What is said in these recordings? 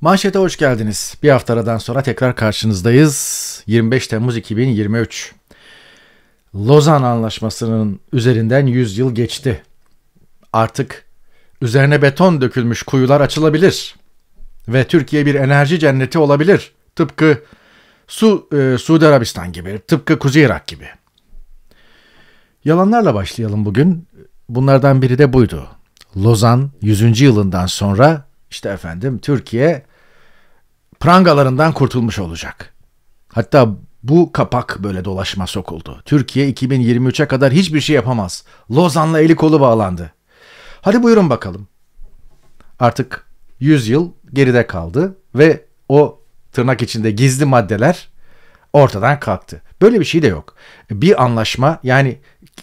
Manşete hoş geldiniz. Bir haftadan sonra tekrar karşınızdayız. 25 Temmuz 2023. Lozan Anlaşması'nın üzerinden 100 yıl geçti. Artık üzerine beton dökülmüş kuyular açılabilir. Ve Türkiye bir enerji cenneti olabilir. Tıpkı Su, e, Suudi Arabistan gibi, tıpkı Kuzey Irak gibi. Yalanlarla başlayalım bugün. Bunlardan biri de buydu. Lozan 100. yılından sonra işte efendim Türkiye prangalarından kurtulmuş olacak. Hatta bu kapak böyle dolaşma sokuldu. Türkiye 2023'e kadar hiçbir şey yapamaz. Lozan'la eli kolu bağlandı. Hadi buyurun bakalım. Artık 100 yıl geride kaldı ve o tırnak içinde gizli maddeler ortadan kalktı. Böyle bir şey de yok. Bir anlaşma yani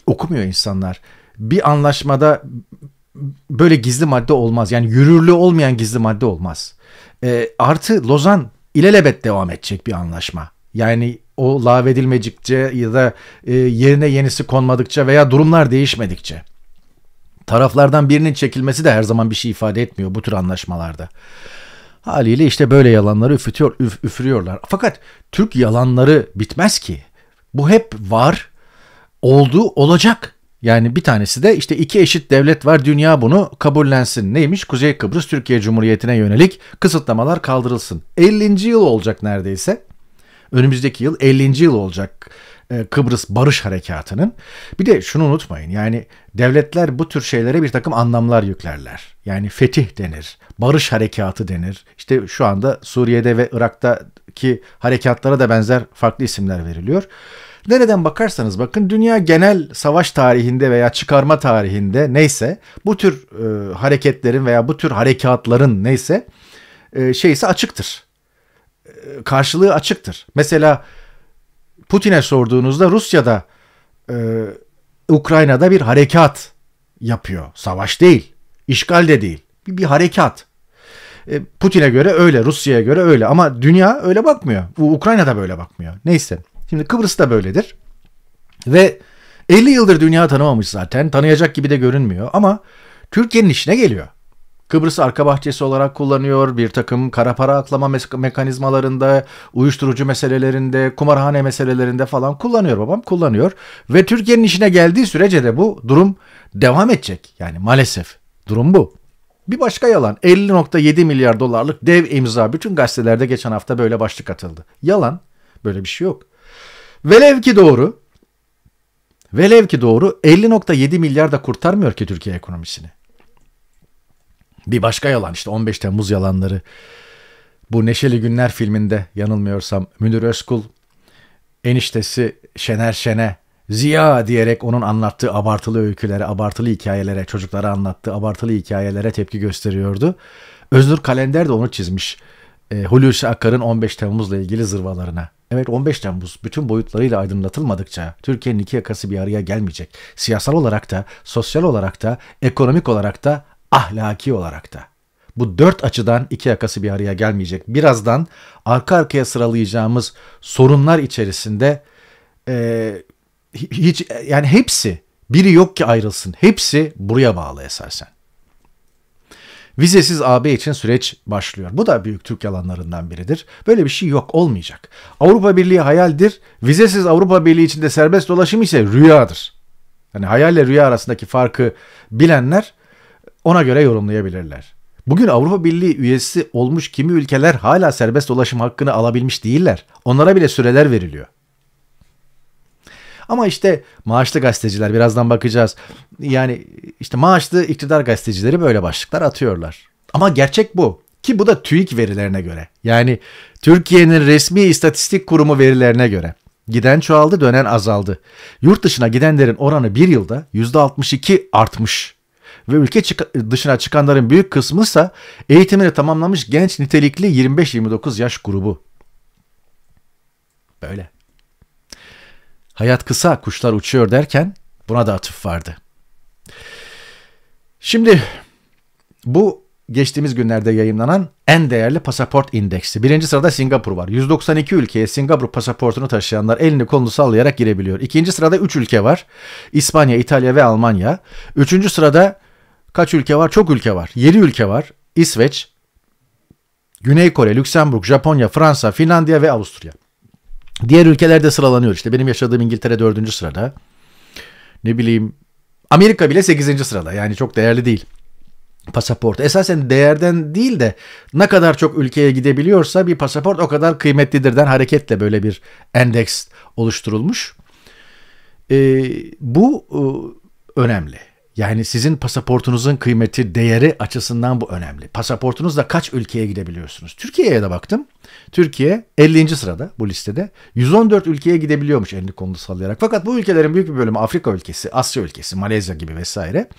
okumuyor insanlar. Bir anlaşmada böyle gizli madde olmaz. Yani yürürlüğü olmayan gizli madde olmaz. E, artı Lozan ilelebet devam edecek bir anlaşma. Yani o lağvedilmedikçe ya da e, yerine yenisi konmadıkça veya durumlar değişmedikçe. Taraflardan birinin çekilmesi de her zaman bir şey ifade etmiyor bu tür anlaşmalarda. Haliyle işte böyle yalanları üfütüyor, üf, üfürüyorlar. Fakat Türk yalanları bitmez ki. Bu hep var, oldu, olacak. Yani bir tanesi de işte iki eşit devlet var dünya bunu kabullensin. Neymiş? Kuzey Kıbrıs Türkiye Cumhuriyeti'ne yönelik kısıtlamalar kaldırılsın. 50. yıl olacak neredeyse. Önümüzdeki yıl 50. yıl olacak e, Kıbrıs Barış Harekatı'nın. Bir de şunu unutmayın yani devletler bu tür şeylere bir takım anlamlar yüklerler. Yani fetih denir, barış harekatı denir. İşte şu anda Suriye'de ve Irak'taki harekatlara da benzer farklı isimler veriliyor. Nereden bakarsanız bakın dünya genel savaş tarihinde veya çıkarma tarihinde neyse bu tür e, hareketlerin veya bu tür harekatların neyse e, şeyse açıktır. E, karşılığı açıktır. Mesela Putin'e sorduğunuzda Rusya'da e, Ukrayna'da bir harekat yapıyor. Savaş değil, işgal de değil. Bir, bir harekat. E, Putin'e göre öyle, Rusya'ya göre öyle ama dünya öyle bakmıyor. Ukrayna'da böyle bakmıyor. Neyse. Şimdi Kıbrıs da böyledir. Ve 50 yıldır dünya tanımamış zaten. Tanıyacak gibi de görünmüyor ama Türkiye'nin işine geliyor. Kıbrıs arka bahçesi olarak kullanıyor. Bir takım kara para aklama mekanizmalarında, uyuşturucu meselelerinde, kumarhane meselelerinde falan kullanıyor babam, kullanıyor. Ve Türkiye'nin işine geldiği sürece de bu durum devam edecek. Yani maalesef durum bu. Bir başka yalan 50.7 milyar dolarlık dev imza bütün gazetelerde geçen hafta böyle başlık atıldı. Yalan böyle bir şey yok. Velev ki doğru. Velev ki doğru 50.7 milyar da kurtarmıyor ki Türkiye ekonomisini. Bir başka yalan işte 15 Temmuz yalanları. Bu Neşeli Günler filminde yanılmıyorsam Münir Özkul eniştesi Şener Şen'e Ziya diyerek onun anlattığı abartılı öykülere, abartılı hikayelere, çocuklara anlattığı abartılı hikayelere tepki gösteriyordu. Öznur Kalender de onu çizmiş. E, Hulusi Akar'ın 15 Temmuz'la ilgili zırvalarına. Evet 15 Temmuz bütün boyutlarıyla aydınlatılmadıkça Türkiye'nin iki yakası bir araya gelmeyecek. Siyasal olarak da, sosyal olarak da, ekonomik olarak da, ahlaki olarak da. Bu dört açıdan iki yakası bir araya gelmeyecek. Birazdan arka arkaya sıralayacağımız sorunlar içerisinde e, hiç yani hepsi biri yok ki ayrılsın. Hepsi buraya bağlı esasen. Vizesiz AB için süreç başlıyor. Bu da büyük Türk yalanlarından biridir. Böyle bir şey yok, olmayacak. Avrupa Birliği hayaldir. Vizesiz Avrupa Birliği içinde serbest dolaşım ise rüyadır. Hani hayalle rüya arasındaki farkı bilenler ona göre yorumlayabilirler. Bugün Avrupa Birliği üyesi olmuş kimi ülkeler hala serbest dolaşım hakkını alabilmiş değiller. Onlara bile süreler veriliyor. Ama işte maaşlı gazeteciler birazdan bakacağız. Yani işte maaşlı iktidar gazetecileri böyle başlıklar atıyorlar. Ama gerçek bu. Ki bu da TÜİK verilerine göre. Yani Türkiye'nin resmi istatistik kurumu verilerine göre. Giden çoğaldı, dönen azaldı. Yurt dışına gidenlerin oranı bir yılda %62 artmış. Ve ülke dışına çıkanların büyük kısmı ise eğitimini tamamlamış genç nitelikli 25-29 yaş grubu. Böyle. Hayat kısa, kuşlar uçuyor derken buna da atıf vardı. Şimdi bu geçtiğimiz günlerde yayınlanan en değerli pasaport indeksi. Birinci sırada Singapur var. 192 ülkeye Singapur pasaportunu taşıyanlar elini kolunu sallayarak girebiliyor. İkinci sırada 3 ülke var. İspanya, İtalya ve Almanya. Üçüncü sırada kaç ülke var? Çok ülke var. 7 ülke var. İsveç, Güney Kore, Lüksemburg, Japonya, Fransa, Finlandiya ve Avusturya. Diğer ülkelerde sıralanıyor işte. Benim yaşadığım İngiltere dördüncü sırada. Ne bileyim Amerika bile sekizinci sırada. Yani çok değerli değil pasaport. Esasen değerden değil de ne kadar çok ülkeye gidebiliyorsa bir pasaport o kadar kıymetlidirden hareketle böyle bir endeks oluşturulmuş. Ee, bu e, önemli. Yani sizin pasaportunuzun kıymeti, değeri açısından bu önemli. Pasaportunuzla kaç ülkeye gidebiliyorsunuz? Türkiye'ye de baktım. Türkiye 50. sırada bu listede. 114 ülkeye gidebiliyormuş elini kolunu sallayarak. Fakat bu ülkelerin büyük bir bölümü Afrika ülkesi, Asya ülkesi, Malezya gibi vesaire.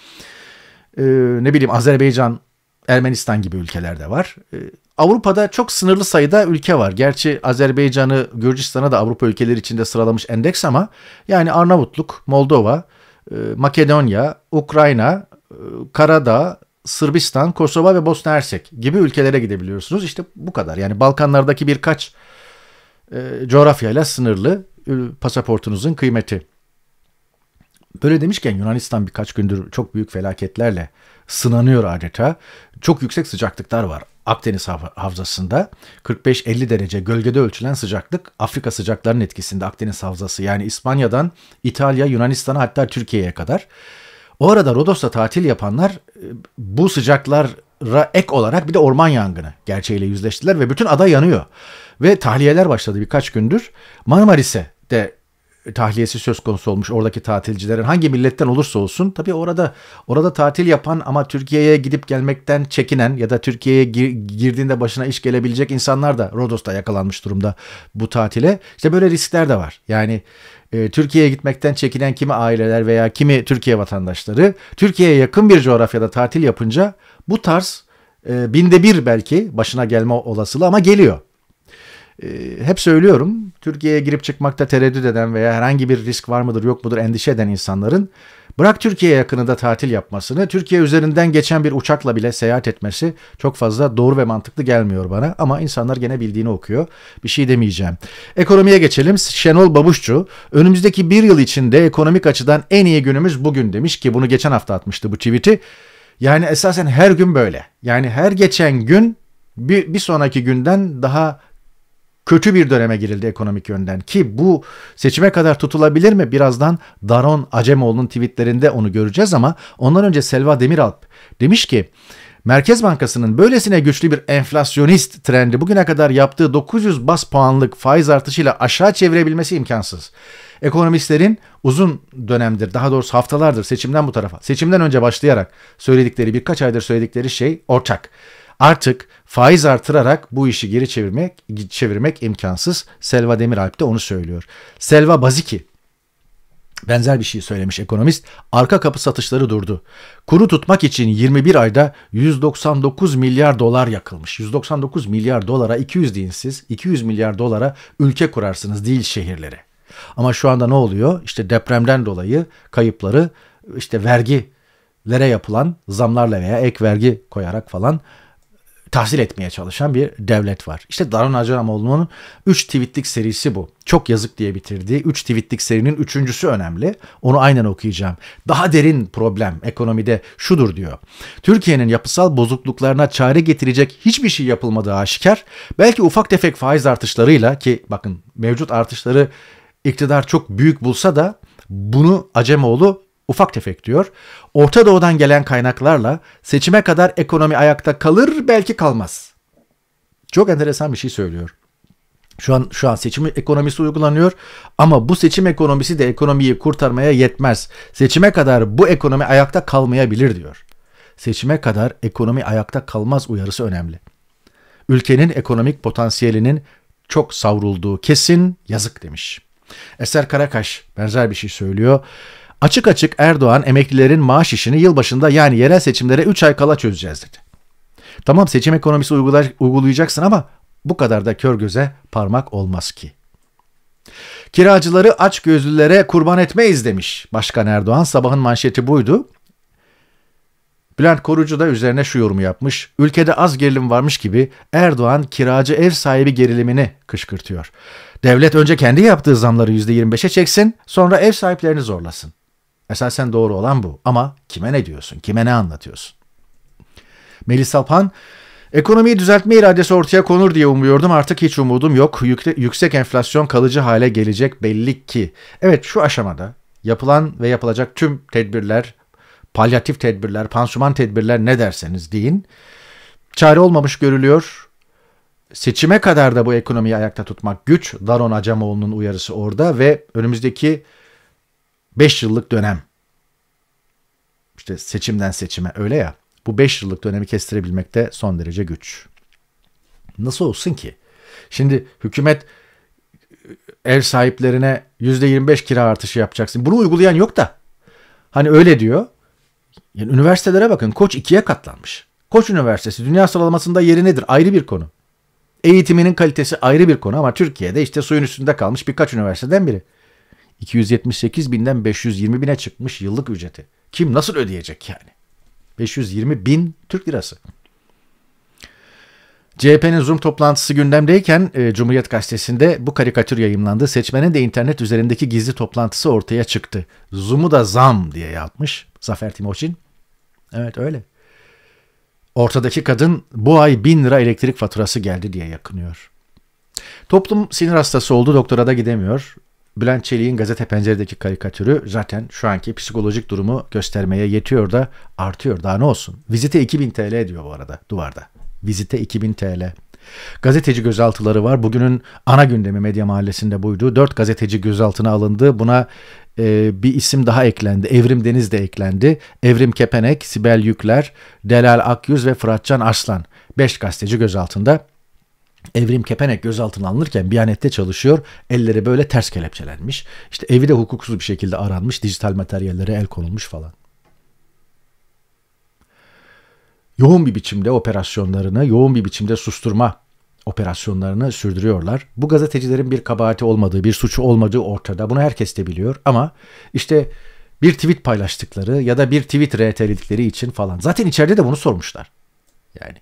Ee, ne bileyim Azerbaycan, Ermenistan gibi ülkeler de var. Ee, Avrupa'da çok sınırlı sayıda ülke var. Gerçi Azerbaycan'ı, Gürcistan'ı da Avrupa ülkeleri içinde sıralamış endeks ama yani Arnavutluk, Moldova, Makedonya, Ukrayna, e, Karadağ, Sırbistan, Kosova ve Bosna Hersek gibi ülkelere gidebiliyorsunuz. İşte bu kadar. Yani Balkanlardaki birkaç e, coğrafyayla sınırlı pasaportunuzun kıymeti. Böyle demişken Yunanistan birkaç gündür çok büyük felaketlerle sınanıyor adeta. Çok yüksek sıcaklıklar var. Akdeniz havzasında 45-50 derece gölgede ölçülen sıcaklık Afrika sıcaklarının etkisinde Akdeniz havzası yani İspanya'dan İtalya, Yunanistan'a hatta Türkiye'ye kadar. O arada Rodos'ta tatil yapanlar e, bu sıcaklara ek olarak bir de orman yangını gerçeğiyle yüzleştiler ve bütün ada yanıyor. Ve tahliyeler başladı birkaç gündür. Marmaris'e de tahliyesi söz konusu olmuş oradaki tatilcilerin hangi milletten olursa olsun tabii orada orada tatil yapan ama Türkiye'ye gidip gelmekten çekinen ya da Türkiye'ye gir, girdiğinde başına iş gelebilecek insanlar da Rodos'ta yakalanmış durumda bu tatile. İşte böyle riskler de var. Yani e, Türkiye'ye gitmekten çekinen kimi aileler veya kimi Türkiye vatandaşları Türkiye'ye yakın bir coğrafyada tatil yapınca bu tarz e, binde bir belki başına gelme olasılığı ama geliyor. Ee, hep söylüyorum Türkiye'ye girip çıkmakta tereddüt eden veya herhangi bir risk var mıdır yok mudur endişe eden insanların bırak Türkiye yakınında tatil yapmasını Türkiye üzerinden geçen bir uçakla bile seyahat etmesi çok fazla doğru ve mantıklı gelmiyor bana ama insanlar gene bildiğini okuyor bir şey demeyeceğim. Ekonomiye geçelim Şenol Babuşçu önümüzdeki bir yıl içinde ekonomik açıdan en iyi günümüz bugün demiş ki bunu geçen hafta atmıştı bu tweet'i. Yani esasen her gün böyle yani her geçen gün bir, bir sonraki günden daha kötü bir döneme girildi ekonomik yönden ki bu seçime kadar tutulabilir mi? Birazdan Daron Acemoğlu'nun tweetlerinde onu göreceğiz ama ondan önce Selva Demiralp demiş ki Merkez Bankası'nın böylesine güçlü bir enflasyonist trendi bugüne kadar yaptığı 900 bas puanlık faiz artışıyla aşağı çevirebilmesi imkansız. Ekonomistlerin uzun dönemdir, daha doğrusu haftalardır seçimden bu tarafa, seçimden önce başlayarak söyledikleri, birkaç aydır söyledikleri şey ortak. Artık faiz artırarak bu işi geri çevirmek çevirmek imkansız. Selva Demiralp de onu söylüyor. Selva Baziki benzer bir şey söylemiş ekonomist. Arka kapı satışları durdu. Kuru tutmak için 21 ayda 199 milyar dolar yakılmış. 199 milyar dolara 200 deyin siz. 200 milyar dolara ülke kurarsınız değil şehirleri. Ama şu anda ne oluyor? İşte depremden dolayı kayıpları işte vergilere yapılan zamlarla veya ek vergi koyarak falan tahsil etmeye çalışan bir devlet var. İşte Darun Acaramoğlu'nun 3 tweetlik serisi bu. Çok yazık diye bitirdiği 3 tweetlik serinin üçüncüsü önemli. Onu aynen okuyacağım. Daha derin problem ekonomide şudur diyor. Türkiye'nin yapısal bozukluklarına çare getirecek hiçbir şey yapılmadığı aşikar. Belki ufak tefek faiz artışlarıyla ki bakın mevcut artışları iktidar çok büyük bulsa da bunu Acemoğlu ufak tefek diyor. Orta Doğu'dan gelen kaynaklarla seçime kadar ekonomi ayakta kalır belki kalmaz. Çok enteresan bir şey söylüyor. Şu an şu an seçim ekonomisi uygulanıyor ama bu seçim ekonomisi de ekonomiyi kurtarmaya yetmez. Seçime kadar bu ekonomi ayakta kalmayabilir diyor. Seçime kadar ekonomi ayakta kalmaz uyarısı önemli. Ülkenin ekonomik potansiyelinin çok savrulduğu kesin yazık demiş. Eser Karakaş benzer bir şey söylüyor. Açık açık Erdoğan emeklilerin maaş işini yılbaşında yani yerel seçimlere 3 ay kala çözeceğiz dedi. Tamam seçim ekonomisi uygulayacaksın ama bu kadar da kör göze parmak olmaz ki. Kiracıları aç gözlülere kurban etmeyiz demiş Başkan Erdoğan. Sabahın manşeti buydu. Bülent Korucu da üzerine şu yorumu yapmış. Ülkede az gerilim varmış gibi Erdoğan kiracı ev sahibi gerilimini kışkırtıyor. Devlet önce kendi yaptığı zamları %25'e çeksin sonra ev sahiplerini zorlasın. Esasen doğru olan bu. Ama kime ne diyorsun? Kime ne anlatıyorsun? Melis Alpan Ekonomiyi düzeltme iradesi ortaya konur diye umuyordum. Artık hiç umudum yok. yüksek enflasyon kalıcı hale gelecek belli ki. Evet şu aşamada yapılan ve yapılacak tüm tedbirler, palyatif tedbirler, pansuman tedbirler ne derseniz deyin. Çare olmamış görülüyor. Seçime kadar da bu ekonomiyi ayakta tutmak güç. Daron Acemoğlu'nun uyarısı orada ve önümüzdeki 5 yıllık dönem. İşte seçimden seçime öyle ya. Bu 5 yıllık dönemi kestirebilmek de son derece güç. Nasıl olsun ki? Şimdi hükümet ev sahiplerine %25 kira artışı yapacaksın. Bunu uygulayan yok da. Hani öyle diyor. Yani üniversitelere bakın. Koç ikiye katlanmış. Koç Üniversitesi dünya sıralamasında yeri nedir? Ayrı bir konu. Eğitiminin kalitesi ayrı bir konu ama Türkiye'de işte suyun üstünde kalmış birkaç üniversiteden biri. 278 binden 520 bine çıkmış yıllık ücreti. Kim nasıl ödeyecek yani? 520 bin Türk lirası. CHP'nin Zoom toplantısı gündemdeyken e, Cumhuriyet Gazetesi'nde bu karikatür yayımlandı. Seçmenin de internet üzerindeki gizli toplantısı ortaya çıktı. Zoom'u da zam diye yapmış Zafer Timoçin. Evet öyle. Ortadaki kadın bu ay bin lira elektrik faturası geldi diye yakınıyor. Toplum sinir hastası oldu doktora da gidemiyor. Bülent Çelik'in gazete penceredeki karikatürü zaten şu anki psikolojik durumu göstermeye yetiyor da artıyor. Daha ne olsun? Vizite 2000 TL diyor bu arada duvarda. Vizite 2000 TL. Gazeteci gözaltıları var. Bugünün ana gündemi Medya Mahallesi'nde buydu. Dört gazeteci gözaltına alındı. Buna e, bir isim daha eklendi. Evrim Deniz de eklendi. Evrim Kepenek, Sibel Yükler, Delal Akyüz ve Fıratcan Arslan. Beş gazeteci gözaltında. Evrim Kepenek gözaltına alınırken Biyanet'te çalışıyor. Elleri böyle ters kelepçelenmiş. İşte evi de hukuksuz bir şekilde aranmış. Dijital materyallere el konulmuş falan. Yoğun bir biçimde operasyonlarını, yoğun bir biçimde susturma operasyonlarını sürdürüyorlar. Bu gazetecilerin bir kabahati olmadığı, bir suçu olmadığı ortada. Bunu herkes de biliyor ama işte bir tweet paylaştıkları ya da bir tweet RT'ledikleri için falan. Zaten içeride de bunu sormuşlar. Yani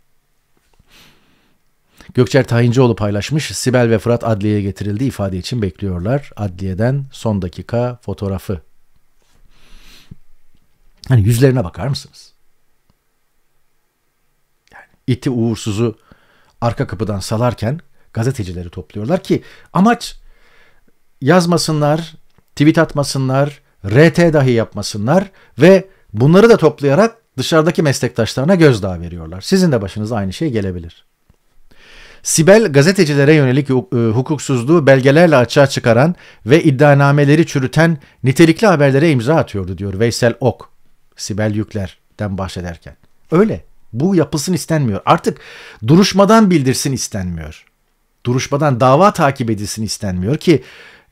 Gökçer Tayincioğlu paylaşmış. Sibel ve Fırat adliyeye getirildi. ifade için bekliyorlar. Adliyeden son dakika fotoğrafı. Hani yüzlerine bakar mısınız? Yani iti uğursuzu arka kapıdan salarken gazetecileri topluyorlar ki amaç yazmasınlar, tweet atmasınlar, RT dahi yapmasınlar ve bunları da toplayarak dışarıdaki meslektaşlarına gözdağı veriyorlar. Sizin de başınıza aynı şey gelebilir. Sibel gazetecilere yönelik e, hukuksuzluğu belgelerle açığa çıkaran ve iddianameleri çürüten nitelikli haberlere imza atıyordu diyor Veysel Ok. Sibel Yükler'den bahsederken. Öyle. Bu yapılsın istenmiyor. Artık duruşmadan bildirsin istenmiyor. Duruşmadan dava takip edilsin istenmiyor ki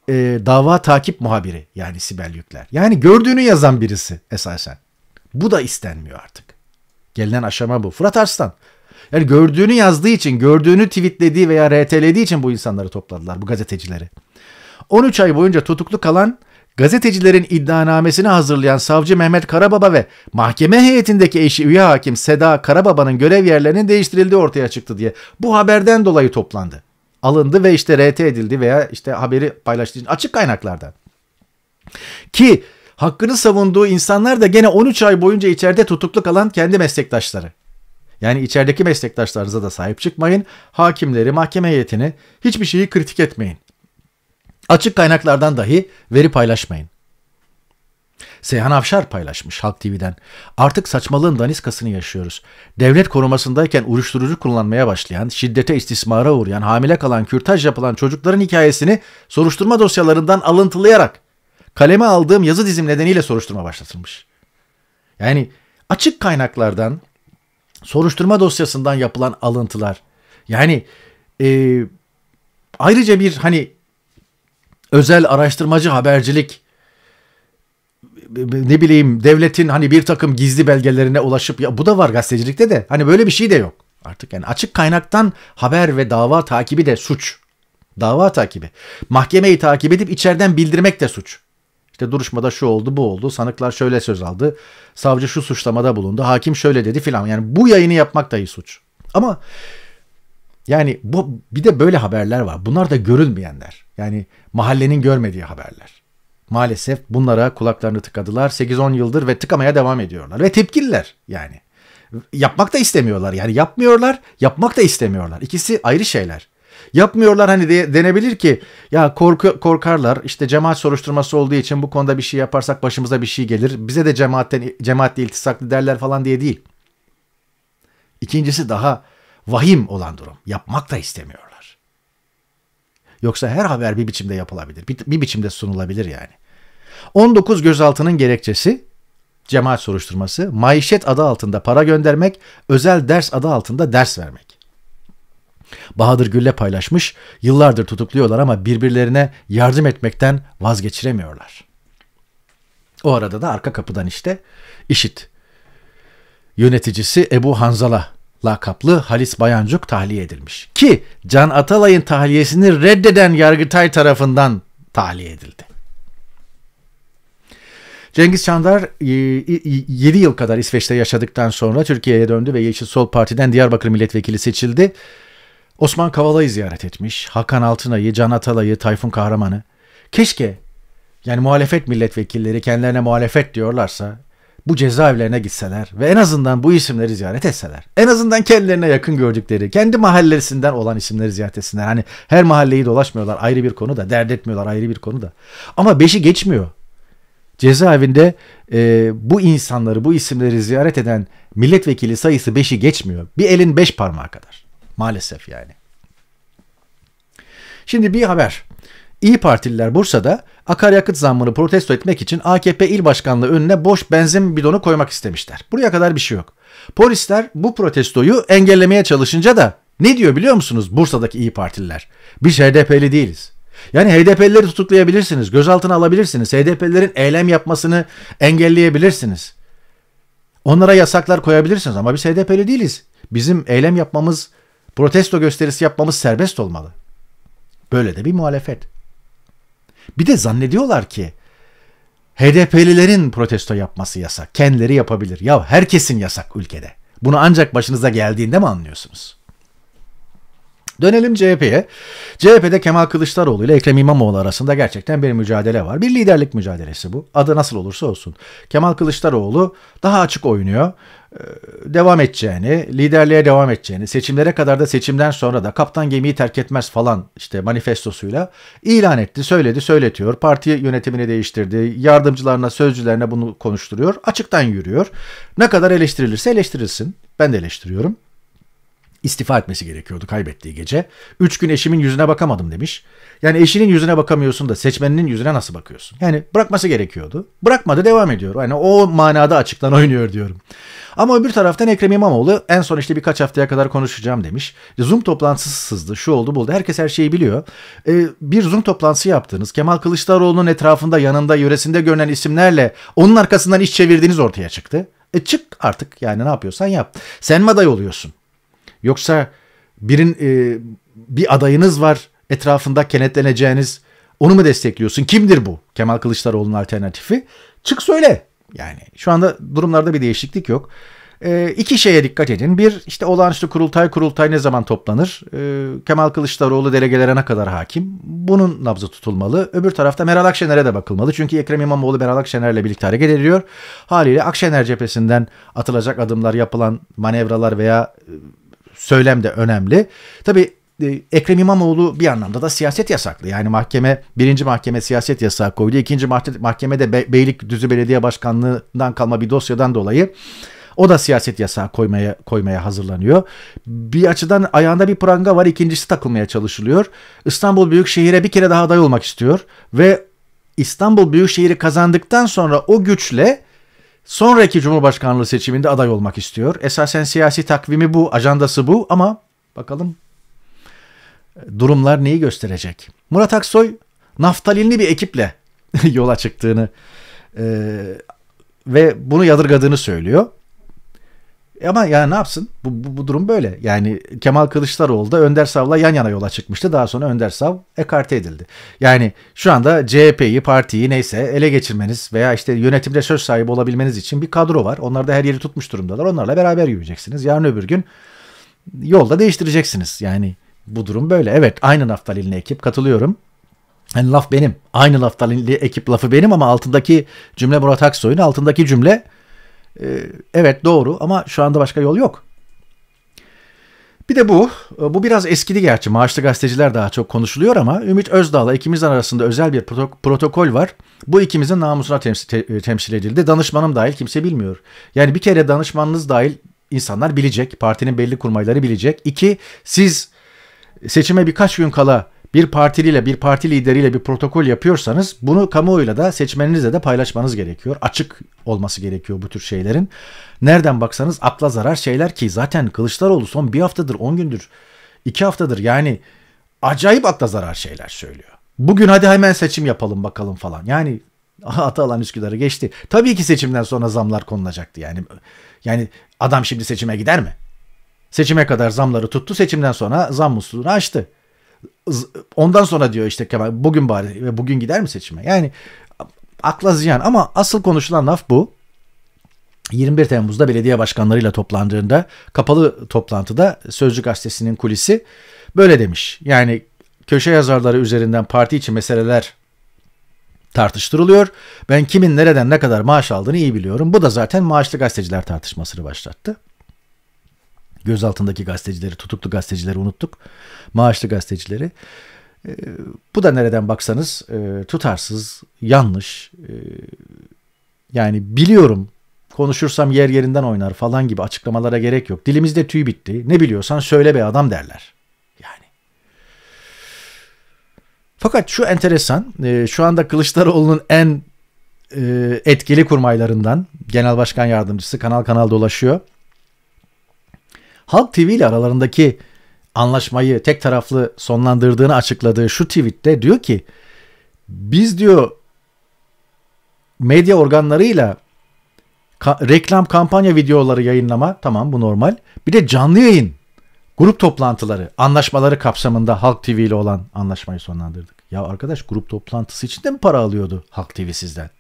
e, dava takip muhabiri yani Sibel Yükler. Yani gördüğünü yazan birisi esasen. Bu da istenmiyor artık. Gelinen aşama bu. Fırat Arslan yani gördüğünü yazdığı için, gördüğünü tweetlediği veya RT'lediği için bu insanları topladılar, bu gazetecileri. 13 ay boyunca tutuklu kalan gazetecilerin iddianamesini hazırlayan savcı Mehmet Karababa ve mahkeme heyetindeki eşi üye hakim Seda Karababa'nın görev yerlerinin değiştirildiği ortaya çıktı diye bu haberden dolayı toplandı. Alındı ve işte RT edildi veya işte haberi paylaştığı için açık kaynaklardan. Ki hakkını savunduğu insanlar da gene 13 ay boyunca içeride tutuklu kalan kendi meslektaşları. Yani içerideki meslektaşlarınıza da sahip çıkmayın. Hakimleri, mahkeme heyetini hiçbir şeyi kritik etmeyin. Açık kaynaklardan dahi veri paylaşmayın. Seyhan Afşar paylaşmış Halk TV'den. Artık saçmalığın daniskasını yaşıyoruz. Devlet korumasındayken uyuşturucu kullanmaya başlayan, şiddete istismara uğrayan, hamile kalan, kürtaj yapılan çocukların hikayesini soruşturma dosyalarından alıntılayarak kaleme aldığım yazı dizim nedeniyle soruşturma başlatılmış. Yani açık kaynaklardan soruşturma dosyasından yapılan alıntılar. Yani e, ayrıca bir hani özel araştırmacı habercilik ne bileyim devletin hani bir takım gizli belgelerine ulaşıp ya bu da var gazetecilikte de hani böyle bir şey de yok. Artık yani açık kaynaktan haber ve dava takibi de suç. Dava takibi. Mahkemeyi takip edip içeriden bildirmek de suç. İşte duruşmada şu oldu bu oldu. Sanıklar şöyle söz aldı. Savcı şu suçlamada bulundu. Hakim şöyle dedi filan. Yani bu yayını yapmak dahi suç. Ama yani bu bir de böyle haberler var. Bunlar da görülmeyenler. Yani mahallenin görmediği haberler. Maalesef bunlara kulaklarını tıkadılar 8-10 yıldır ve tıkamaya devam ediyorlar. Ve tepkililer yani. Yapmak da istemiyorlar. Yani yapmıyorlar, yapmak da istemiyorlar. İkisi ayrı şeyler. Yapmıyorlar hani de, denebilir ki ya korku, korkarlar işte cemaat soruşturması olduğu için bu konuda bir şey yaparsak başımıza bir şey gelir. Bize de cemaatten cemaatle iltisaklı derler falan diye değil. İkincisi daha vahim olan durum. Yapmak da istemiyorlar. Yoksa her haber bir biçimde yapılabilir. Bir, bir biçimde sunulabilir yani. 19 gözaltının gerekçesi cemaat soruşturması, maişet adı altında para göndermek, özel ders adı altında ders vermek. Bahadır Gül'le paylaşmış, yıllardır tutukluyorlar ama birbirlerine yardım etmekten vazgeçiremiyorlar. O arada da arka kapıdan işte işit. Yöneticisi Ebu Hanzala lakaplı Halis Bayancuk tahliye edilmiş. Ki Can Atalay'ın tahliyesini reddeden Yargıtay tarafından tahliye edildi. Cengiz Çandar 7 e, yıl kadar İsveç'te yaşadıktan sonra Türkiye'ye döndü ve Yeşil Sol Parti'den Diyarbakır milletvekili seçildi. Osman Kavala'yı ziyaret etmiş. Hakan Altınay'ı, Can Atalay'ı, Tayfun Kahraman'ı. Keşke yani muhalefet milletvekilleri kendilerine muhalefet diyorlarsa bu cezaevlerine gitseler ve en azından bu isimleri ziyaret etseler. En azından kendilerine yakın gördükleri, kendi mahallesinden olan isimleri ziyaret etsinler. Hani her mahalleyi dolaşmıyorlar ayrı bir konu da, dert etmiyorlar ayrı bir konu da. Ama beşi geçmiyor. Cezaevinde e, bu insanları, bu isimleri ziyaret eden milletvekili sayısı beşi geçmiyor. Bir elin beş parmağı kadar. Maalesef yani. Şimdi bir haber. İyi Partililer Bursa'da akaryakıt zammını protesto etmek için AKP il başkanlığı önüne boş benzin bidonu koymak istemişler. Buraya kadar bir şey yok. Polisler bu protestoyu engellemeye çalışınca da ne diyor biliyor musunuz Bursa'daki İyi Partililer? Biz HDP'li değiliz. Yani HDP'lileri tutuklayabilirsiniz, gözaltına alabilirsiniz, HDP'lilerin eylem yapmasını engelleyebilirsiniz. Onlara yasaklar koyabilirsiniz ama biz HDP'li değiliz. Bizim eylem yapmamız, protesto gösterisi yapmamız serbest olmalı. Böyle de bir muhalefet. Bir de zannediyorlar ki HDP'lilerin protesto yapması yasak. Kendileri yapabilir. Ya herkesin yasak ülkede. Bunu ancak başınıza geldiğinde mi anlıyorsunuz? Dönelim CHP'ye. CHP'de Kemal Kılıçdaroğlu ile Ekrem İmamoğlu arasında gerçekten bir mücadele var. Bir liderlik mücadelesi bu. Adı nasıl olursa olsun. Kemal Kılıçdaroğlu daha açık oynuyor. Devam edeceğini, liderliğe devam edeceğini, seçimlere kadar da seçimden sonra da kaptan gemiyi terk etmez falan işte manifestosuyla ilan etti, söyledi, söyletiyor. Parti yönetimini değiştirdi. Yardımcılarına, sözcülerine bunu konuşturuyor. Açıktan yürüyor. Ne kadar eleştirilirse eleştirilsin. Ben de eleştiriyorum istifa etmesi gerekiyordu kaybettiği gece. Üç gün eşimin yüzüne bakamadım demiş. Yani eşinin yüzüne bakamıyorsun da seçmeninin yüzüne nasıl bakıyorsun? Yani bırakması gerekiyordu. Bırakmadı devam ediyor. Yani o manada açıktan oynuyor diyorum. Ama öbür taraftan Ekrem İmamoğlu en son işte birkaç haftaya kadar konuşacağım demiş. Zoom toplantısı sızdı şu oldu buldu. Herkes her şeyi biliyor. Ee, bir Zoom toplantısı yaptınız. Kemal Kılıçdaroğlu'nun etrafında yanında yöresinde görünen isimlerle onun arkasından iş çevirdiğiniz ortaya çıktı. E çık artık yani ne yapıyorsan yap. Sen mi aday oluyorsun? Yoksa birin e, bir adayınız var etrafında kenetleneceğiniz onu mu destekliyorsun? Kimdir bu? Kemal Kılıçdaroğlu'nun alternatifi. Çık söyle. Yani şu anda durumlarda bir değişiklik yok. E, iki şeye dikkat edin. Bir işte olağanüstü kurultay kurultay ne zaman toplanır? E, Kemal Kılıçdaroğlu delegelere ne kadar hakim? Bunun nabzı tutulmalı. Öbür tarafta Meral Akşener'e de bakılmalı. Çünkü Ekrem İmamoğlu Meral Akşener'le birlikte hareket ediyor. Haliyle Akşener cephesinden atılacak adımlar, yapılan manevralar veya e, söylem de önemli. Tabii e, Ekrem İmamoğlu bir anlamda da siyaset yasaklı. Yani mahkeme birinci mahkeme siyaset yasağı koydu. İkinci mahkeme de Be Beylikdüzü Belediye Başkanlığı'ndan kalma bir dosyadan dolayı o da siyaset yasağı koymaya koymaya hazırlanıyor. Bir açıdan ayağında bir pranga var. ikincisi takılmaya çalışılıyor. İstanbul Büyükşehir'e bir kere daha aday olmak istiyor ve İstanbul Büyükşehir'i kazandıktan sonra o güçle sonraki Cumhurbaşkanlığı seçiminde aday olmak istiyor. Esasen siyasi takvimi bu, ajandası bu ama bakalım durumlar neyi gösterecek? Murat Aksoy naftalinli bir ekiple yola çıktığını e, ve bunu yadırgadığını söylüyor. Ama yani ne yapsın? Bu, bu, bu durum böyle. Yani Kemal Kılıçdaroğlu da Önder Sav'la yan yana yola çıkmıştı. Daha sonra Önder Sav ekarte edildi. Yani şu anda CHP'yi, partiyi neyse ele geçirmeniz veya işte yönetimde söz sahibi olabilmeniz için bir kadro var. Onlar da her yeri tutmuş durumdalar. Onlarla beraber yürüyeceksiniz. Yarın öbür gün yolda değiştireceksiniz. Yani bu durum böyle. Evet aynı naftalinli ekip katılıyorum. Yani laf benim. Aynı naftalinli ekip lafı benim ama altındaki cümle Murat Aksoy'un altındaki cümle evet doğru ama şu anda başka yol yok. Bir de bu, bu biraz eskidi gerçi maaşlı gazeteciler daha çok konuşuluyor ama Ümit Özdağ'la ikimizin arasında özel bir protokol var. Bu ikimizin namusuna te, temsil edildi. Danışmanım dahil kimse bilmiyor. Yani bir kere danışmanınız dahil insanlar bilecek, partinin belli kurmayları bilecek. İki, siz seçime birkaç gün kala bir partiliyle, bir parti lideriyle bir protokol yapıyorsanız bunu kamuoyuyla da seçmeninizle de paylaşmanız gerekiyor. Açık olması gerekiyor bu tür şeylerin. Nereden baksanız akla zarar şeyler ki zaten Kılıçdaroğlu son bir haftadır, on gündür, iki haftadır yani acayip akla zarar şeyler söylüyor. Bugün hadi hemen seçim yapalım bakalım falan. Yani Atalan Üsküdar'ı geçti. Tabii ki seçimden sonra zamlar konulacaktı yani. Yani adam şimdi seçime gider mi? Seçime kadar zamları tuttu. Seçimden sonra zam musluğunu açtı. Ondan sonra diyor işte Kemal bugün bari ve bugün gider mi seçime? Yani akla ziyan ama asıl konuşulan laf bu. 21 Temmuz'da belediye başkanlarıyla toplandığında kapalı toplantıda Sözcü Gazetesi'nin kulisi böyle demiş. Yani köşe yazarları üzerinden parti içi meseleler tartıştırılıyor. Ben kimin nereden ne kadar maaş aldığını iyi biliyorum. Bu da zaten maaşlı gazeteciler tartışmasını başlattı. Göz altındaki gazetecileri, tutuklu gazetecileri unuttuk. Maaşlı gazetecileri. E, bu da nereden baksanız e, tutarsız, yanlış. E, yani biliyorum konuşursam yer yerinden oynar falan gibi açıklamalara gerek yok. Dilimizde tüy bitti. Ne biliyorsan söyle be adam derler. Yani. Fakat şu enteresan. E, şu anda Kılıçdaroğlu'nun en etkili kurmaylarından Genel Başkan Yardımcısı kanal kanal dolaşıyor. Halk TV ile aralarındaki anlaşmayı tek taraflı sonlandırdığını açıkladığı şu tweette diyor ki biz diyor medya organlarıyla ka- reklam kampanya videoları yayınlama tamam bu normal. Bir de canlı yayın grup toplantıları anlaşmaları kapsamında Halk TV ile olan anlaşmayı sonlandırdık. Ya arkadaş grup toplantısı için de mi para alıyordu Halk TV sizden?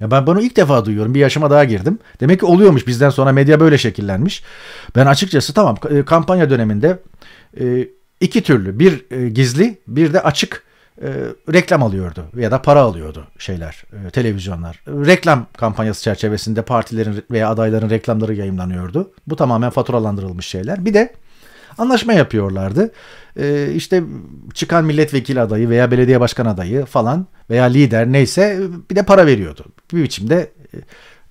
Ya ben bunu ilk defa duyuyorum. Bir yaşıma daha girdim. Demek ki oluyormuş bizden sonra medya böyle şekillenmiş. Ben açıkçası tamam e, kampanya döneminde e, iki türlü bir e, gizli bir de açık reklam alıyordu ya da para alıyordu şeyler televizyonlar. Reklam kampanyası çerçevesinde partilerin veya adayların reklamları yayınlanıyordu. Bu tamamen faturalandırılmış şeyler. Bir de anlaşma yapıyorlardı. Ee, işte çıkan milletvekili adayı veya belediye başkan adayı falan veya lider neyse bir de para veriyordu. Bir biçimde e,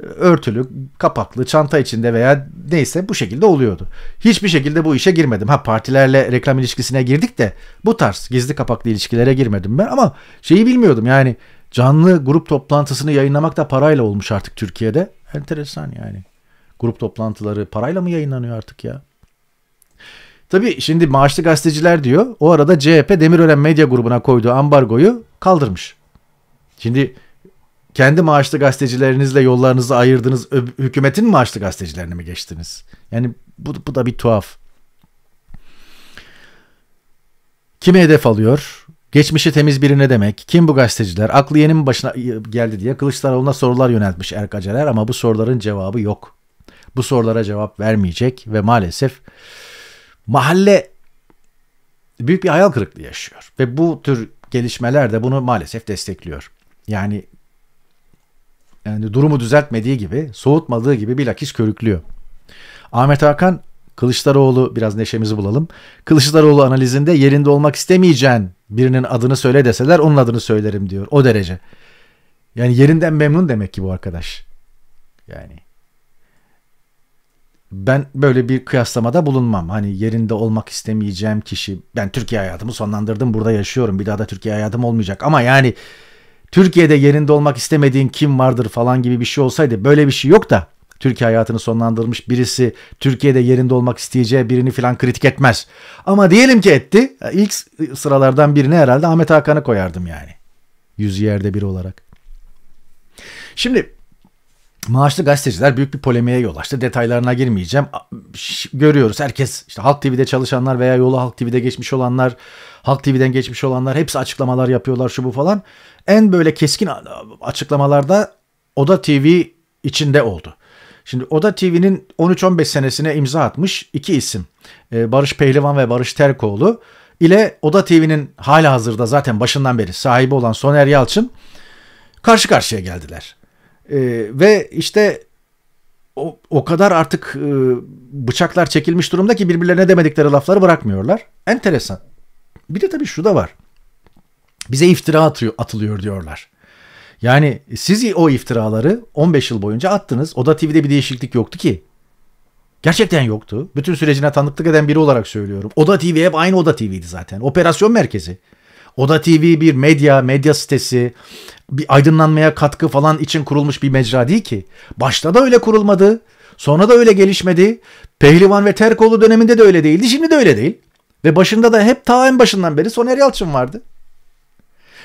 örtülü, kapaklı, çanta içinde veya neyse bu şekilde oluyordu. Hiçbir şekilde bu işe girmedim. Ha partilerle reklam ilişkisine girdik de bu tarz gizli kapaklı ilişkilere girmedim ben ama şeyi bilmiyordum yani canlı grup toplantısını yayınlamak da parayla olmuş artık Türkiye'de. Enteresan yani. Grup toplantıları parayla mı yayınlanıyor artık ya? Tabii şimdi maaşlı gazeteciler diyor. O arada CHP Demirören Medya Grubu'na koyduğu ambargoyu kaldırmış. Şimdi kendi maaşlı gazetecilerinizle yollarınızı ayırdınız. Hükümetin maaşlı gazetecilerine mi geçtiniz? Yani bu, bu da bir tuhaf. Kimi hedef alıyor? Geçmişi temiz biri ne demek? Kim bu gazeteciler? Aklı yeni mi başına geldi diye Kılıçdaroğlu'na sorular yöneltmiş Erkaceler ama bu soruların cevabı yok. Bu sorulara cevap vermeyecek ve maalesef mahalle büyük bir hayal kırıklığı yaşıyor. Ve bu tür gelişmeler de bunu maalesef destekliyor. Yani yani durumu düzeltmediği gibi, soğutmadığı gibi bilakis körüklüyor. Ahmet Hakan Kılıçdaroğlu biraz neşemizi bulalım. Kılıçdaroğlu analizinde yerinde olmak istemeyeceğin birinin adını söyle deseler onun adını söylerim diyor. O derece. Yani yerinden memnun demek ki bu arkadaş. Yani ben böyle bir kıyaslamada bulunmam. Hani yerinde olmak istemeyeceğim kişi. Ben Türkiye hayatımı sonlandırdım. Burada yaşıyorum. Bir daha da Türkiye hayatım olmayacak. Ama yani Türkiye'de yerinde olmak istemediğin kim vardır falan gibi bir şey olsaydı böyle bir şey yok da Türkiye hayatını sonlandırmış birisi Türkiye'de yerinde olmak isteyeceği birini falan kritik etmez. Ama diyelim ki etti. İlk sıralardan birine herhalde Ahmet Hakan'ı koyardım yani. Yüz yerde biri olarak. Şimdi Maaşlı gazeteciler büyük bir polemiğe yol açtı. Detaylarına girmeyeceğim. Görüyoruz herkes işte Halk TV'de çalışanlar veya yolu Halk TV'de geçmiş olanlar, Halk TV'den geçmiş olanlar hepsi açıklamalar yapıyorlar şu bu falan. En böyle keskin açıklamalarda Oda TV içinde oldu. Şimdi Oda TV'nin 13-15 senesine imza atmış iki isim. Ee, Barış Pehlivan ve Barış Terkoğlu ile Oda TV'nin hala hazırda zaten başından beri sahibi olan Soner Yalçın karşı karşıya geldiler. E, ve işte o, o kadar artık e, bıçaklar çekilmiş durumda ki birbirlerine demedikleri lafları bırakmıyorlar. Enteresan. Bir de tabii şu da var. Bize iftira atıyor, atılıyor diyorlar. Yani siz o iftiraları 15 yıl boyunca attınız. Oda TV'de bir değişiklik yoktu ki. Gerçekten yoktu. Bütün sürecine tanıklık eden biri olarak söylüyorum. Oda TV hep aynı Oda TV'ydi zaten. Operasyon merkezi. Oda TV bir medya, medya sitesi, bir aydınlanmaya katkı falan için kurulmuş bir mecra değil ki. Başta da öyle kurulmadı. Sonra da öyle gelişmedi. Pehlivan ve Terkoğlu döneminde de öyle değildi. Şimdi de öyle değil. Ve başında da hep ta en başından beri Soner Yalçın vardı.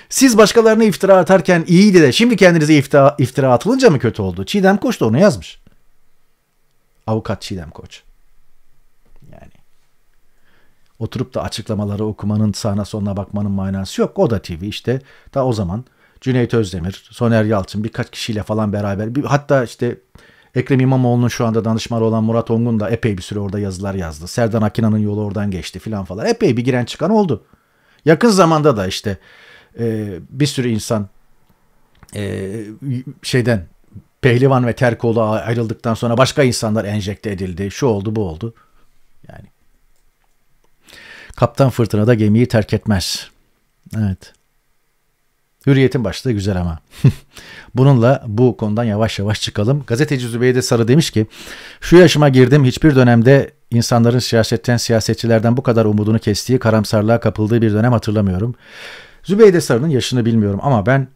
Siz başkalarına iftira atarken iyiydi de şimdi kendinize iftira, iftira atılınca mı kötü oldu? Çiğdem Koç da onu yazmış. Avukat Çiğdem Koç. Oturup da açıklamaları okumanın sağına sonuna bakmanın manası yok. O da TV işte ta o zaman Cüneyt Özdemir, Soner Yalçın birkaç kişiyle falan beraber bir, hatta işte Ekrem İmamoğlu'nun şu anda danışmanı olan Murat Ongun da epey bir süre orada yazılar yazdı. Serdan Akina'nın yolu oradan geçti filan falan. Epey bir giren çıkan oldu. Yakın zamanda da işte e, bir sürü insan e, şeyden Pehlivan ve Terkoğlu ayrıldıktan sonra başka insanlar enjekte edildi. Şu oldu bu oldu. Yani Kaptan fırtına da gemiyi terk etmez. Evet. Hürriyet'in başlığı güzel ama. Bununla bu konudan yavaş yavaş çıkalım. Gazeteci Zübeyde Sarı demiş ki şu yaşıma girdim hiçbir dönemde insanların siyasetten siyasetçilerden bu kadar umudunu kestiği karamsarlığa kapıldığı bir dönem hatırlamıyorum. Zübeyde Sarı'nın yaşını bilmiyorum ama ben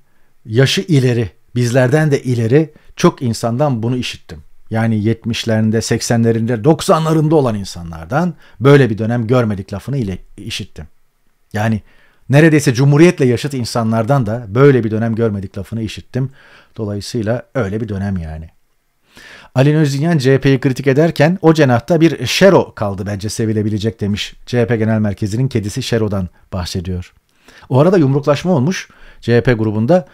yaşı ileri bizlerden de ileri çok insandan bunu işittim. Yani 70'lerinde, 80'lerinde, 90'larında olan insanlardan böyle bir dönem görmedik lafını ile işittim. Yani neredeyse cumhuriyetle yaşıt insanlardan da böyle bir dönem görmedik lafını işittim. Dolayısıyla öyle bir dönem yani. Ali Özünyan CHP'yi kritik ederken o cenahta bir Şero kaldı bence sevilebilecek demiş. CHP Genel Merkezi'nin kedisi Şero'dan bahsediyor. O arada yumruklaşma olmuş CHP grubunda.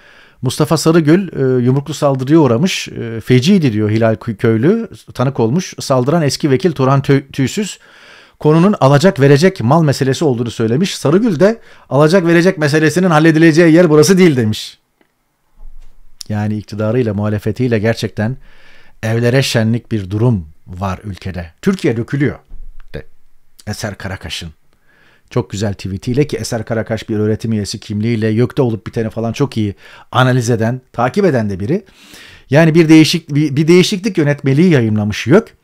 Mustafa Sarıgül e, yumruklu saldırıya uğramış. E, feciydi diyor Hilal Köylü. Tanık olmuş. Saldıran eski vekil Turan Tüysüz konunun alacak verecek mal meselesi olduğunu söylemiş. Sarıgül de alacak verecek meselesinin halledileceği yer burası değil demiş. Yani iktidarıyla muhalefetiyle gerçekten evlere şenlik bir durum var ülkede. Türkiye dökülüyor. De. Eser Karakaş'ın çok güzel tweetiyle ki Eser Karakaş bir öğretim üyesi kimliğiyle YÖK'te olup biteni falan çok iyi analiz eden, takip eden de biri. Yani bir değişik bir, bir değişiklik yönetmeliği yayınlamış YÖK.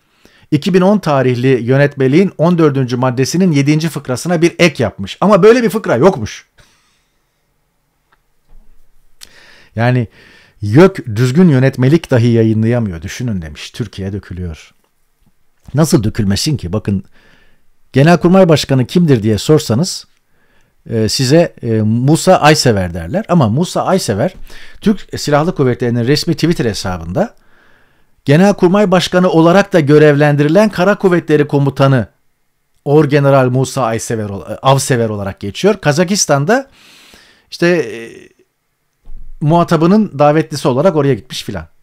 2010 tarihli yönetmeliğin 14. maddesinin 7. fıkrasına bir ek yapmış. Ama böyle bir fıkra yokmuş. Yani YÖK düzgün yönetmelik dahi yayınlayamıyor. Düşünün demiş. Türkiye dökülüyor. Nasıl dökülmesin ki? Bakın Genelkurmay Başkanı kimdir diye sorsanız e, size e, Musa Aysever derler. Ama Musa Aysever Türk Silahlı Kuvvetleri'nin resmi Twitter hesabında Genelkurmay Başkanı olarak da görevlendirilen Kara Kuvvetleri Komutanı Orgeneral Musa Aysever, Avsever olarak geçiyor. Kazakistan'da işte e, muhatabının davetlisi olarak oraya gitmiş filan.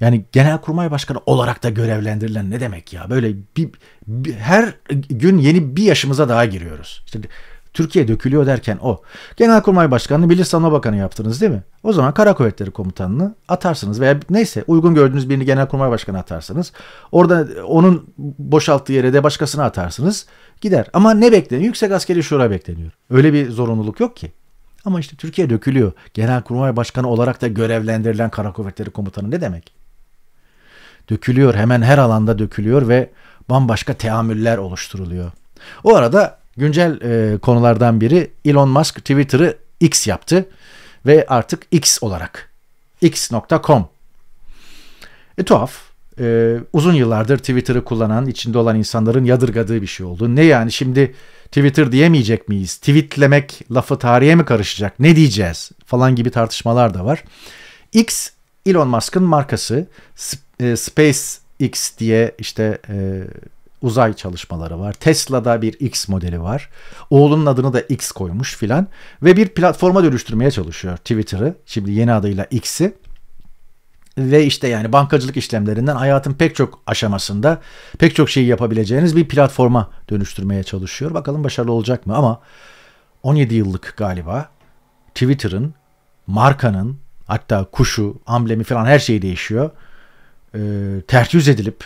Yani Genelkurmay Başkanı olarak da görevlendirilen ne demek ya? Böyle bir, bir her gün yeni bir yaşımıza daha giriyoruz. İşte Türkiye dökülüyor derken o. Genelkurmay Başkanı'nı Milli Savunma Bakanı yaptınız değil mi? O zaman Kara Kuvvetleri Komutanı'nı atarsınız veya neyse uygun gördüğünüz birini Genelkurmay Başkanı atarsınız. Orada onun boşalttığı yere de başkasını atarsınız. Gider. Ama ne bekleniyor? Yüksek Askeri Şura bekleniyor. Öyle bir zorunluluk yok ki. Ama işte Türkiye dökülüyor. Genelkurmay Başkanı olarak da görevlendirilen Kara Kuvvetleri Komutanı ne demek? Dökülüyor. Hemen her alanda dökülüyor ve bambaşka teamüller oluşturuluyor. O arada güncel e, konulardan biri Elon Musk Twitter'ı X yaptı ve artık X olarak x.com. E tuhaf. E, uzun yıllardır Twitter'ı kullanan, içinde olan insanların yadırgadığı bir şey oldu. Ne yani şimdi Twitter diyemeyecek miyiz? Tweetlemek lafı tarihe mi karışacak? Ne diyeceğiz? Falan gibi tartışmalar da var. X Elon Musk'ın markası e, SpaceX diye işte e, uzay çalışmaları var. Tesla'da bir X modeli var. Oğlunun adını da X koymuş filan ve bir platforma dönüştürmeye çalışıyor Twitter'ı. Şimdi yeni adıyla X'i. Ve işte yani bankacılık işlemlerinden hayatın pek çok aşamasında pek çok şeyi yapabileceğiniz bir platforma dönüştürmeye çalışıyor. Bakalım başarılı olacak mı ama 17 yıllık galiba Twitter'ın markanın hatta kuşu, amblemi falan her şey değişiyor e, tertüz edilip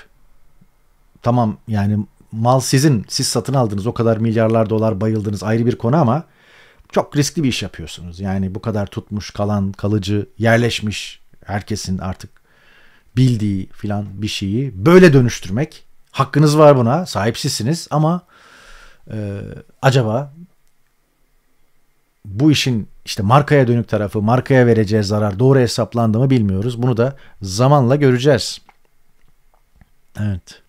tamam yani mal sizin siz satın aldınız o kadar milyarlar dolar bayıldınız ayrı bir konu ama çok riskli bir iş yapıyorsunuz. Yani bu kadar tutmuş kalan kalıcı yerleşmiş herkesin artık bildiği filan bir şeyi böyle dönüştürmek hakkınız var buna sahipsizsiniz ama e, acaba bu işin işte markaya dönük tarafı, markaya vereceği zarar doğru hesaplandı mı bilmiyoruz. Bunu da zamanla göreceğiz. Evet.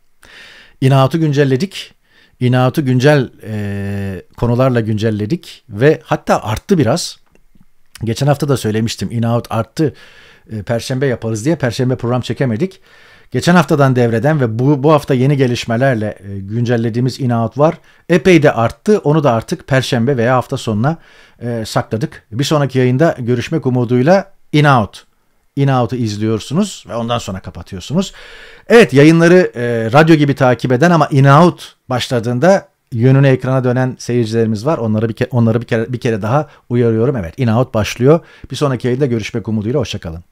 İnaatı güncelledik. İnaatı güncel e, konularla güncelledik ve hatta arttı biraz. Geçen hafta da söylemiştim. İnaat arttı. E, Perşembe yaparız diye Perşembe program çekemedik. Geçen haftadan devreden ve bu, bu hafta yeni gelişmelerle e, güncellediğimiz in-out var. Epey de arttı. Onu da artık perşembe veya hafta sonuna e, sakladık. Bir sonraki yayında görüşmek umuduyla in-out. In-out'u izliyorsunuz ve ondan sonra kapatıyorsunuz. Evet yayınları e, radyo gibi takip eden ama in-out başladığında yönünü ekrana dönen seyircilerimiz var. Onları bir kere, onları bir kere bir kere daha uyarıyorum. Evet in-out başlıyor. Bir sonraki yayında görüşmek umuduyla hoşçakalın.